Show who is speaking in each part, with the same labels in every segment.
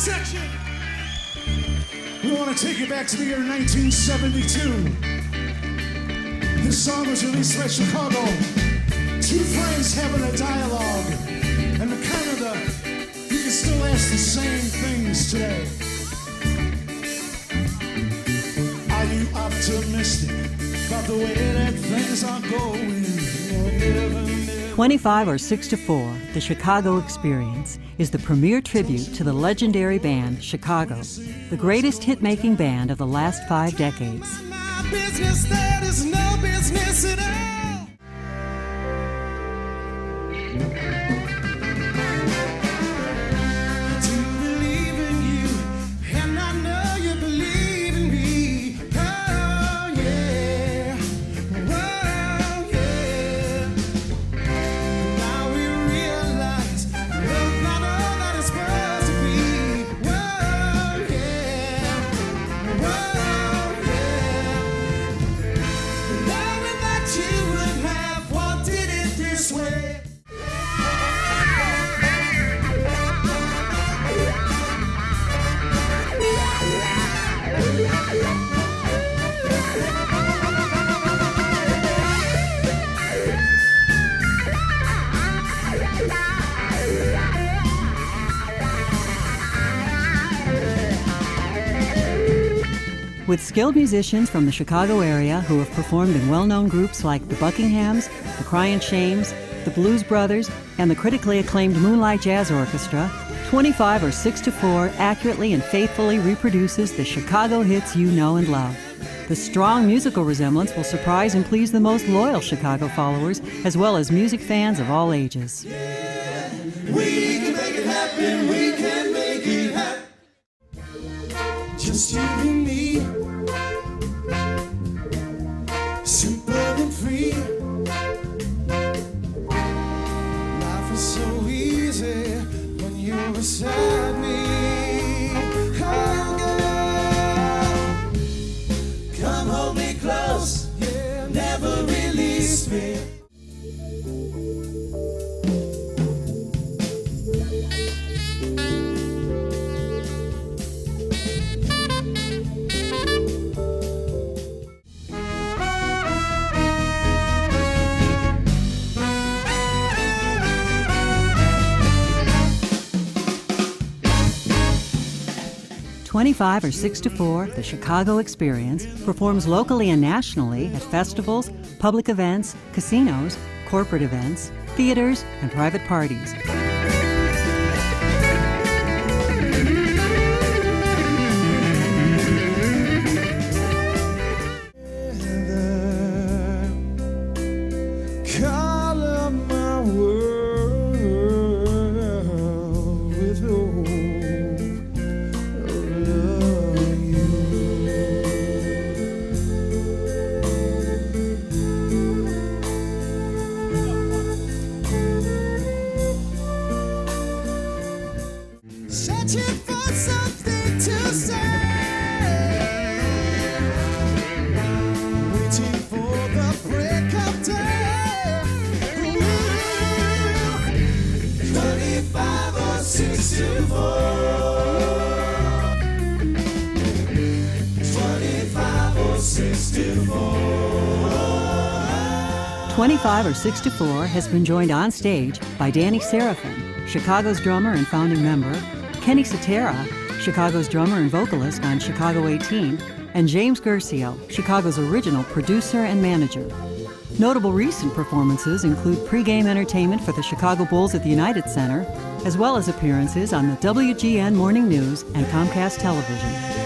Speaker 1: section. We want to take you back to the year 1972. This song was released by Chicago. Two friends having a dialogue, and the kind of the you can still ask the same things today. Are you optimistic about the way that things are going? You'll never, never
Speaker 2: 25 or 6 to 4, The Chicago Experience is the premier tribute to the legendary band Chicago, the greatest hit making band of the last five decades. With skilled musicians from the Chicago area who have performed in well known groups like the Buckinghams, the Crying Shames, the Blues Brothers, and the critically acclaimed Moonlight Jazz Orchestra, 25 or 6 to 4 accurately and faithfully reproduces the Chicago hits you know and love. The strong musical resemblance will surprise and please the most loyal Chicago followers, as well as music fans of all ages.
Speaker 1: We can make it happen, we can make it happen. Just you and me.
Speaker 2: 25 or 6 to 4, The Chicago Experience performs locally and nationally at festivals, public events, casinos, corporate events, theaters, and private parties.
Speaker 1: 25 or 64. 25 or 64.
Speaker 2: 25 or 6 to 4 has been joined on stage by Danny Seraphine, Chicago's drummer and founding member, Kenny Cetera, Chicago's drummer and vocalist on Chicago 18, and James Guercio, Chicago's original producer and manager. Notable recent performances include pregame entertainment for the Chicago Bulls at the United Center, as well as appearances on the WGN Morning News and Comcast Television.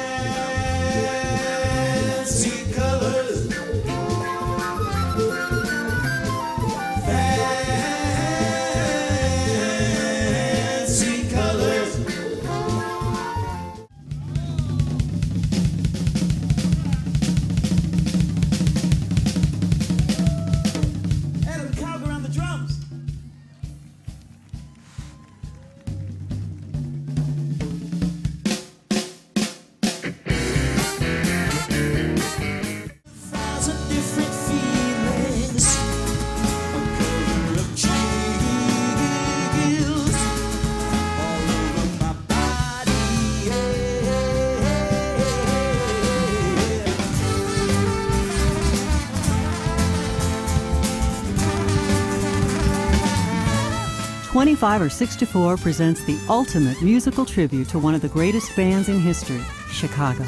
Speaker 2: 25 or 6 to 4 presents the ultimate musical tribute to one of the greatest bands in history, Chicago.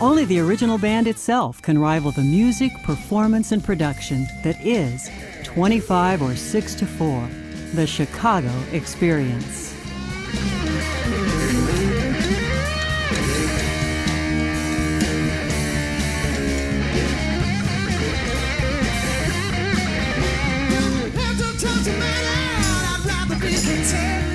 Speaker 2: Only the original band itself can rival the music, performance, and production that is 25 or 6 to 4, the Chicago Experience. be content.